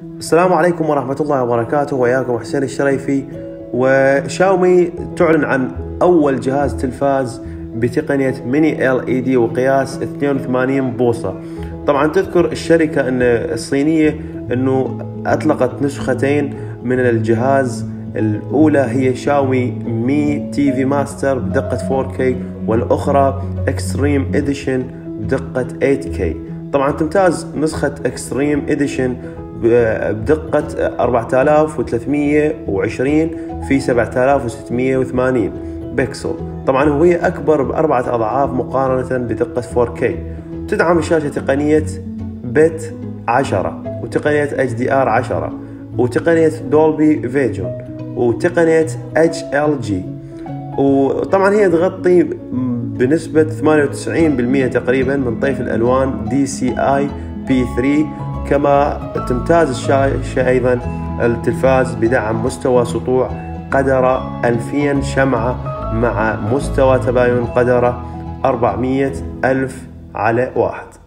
السلام عليكم ورحمة الله وبركاته. وياكم حسين الشريفي. وشاومي تعلن عن أول جهاز تلفاز بتقنية mini LED وقياس 82 بوصة. طبعا تذكر الشركة إن الصينية إنه أطلقت نسختين من الجهاز. الأولى هي شاومي Mi TV Master بدقة 4K والأخرى Extreme Edition بدقة 8K طبعا تمتاز نسخة Extreme Edition بدقة 4320 في 7680 بكسل. طبعا هي أكبر بأربعة أضعاف مقارنة بدقة 4K تدعم الشاشة تقنية bit 10 وتقنية HDR 10 وتقنية Dolby Vision وتقنية HLG وطبعا هي تغطي بنسبة 98% تقريبا من طيف الألوان DCI P3 كما تمتاز الشاشة أيضا التلفاز بدعم مستوى سطوع قدر 2000 شمعة مع مستوى تباين قدره 400 ألف على واحد.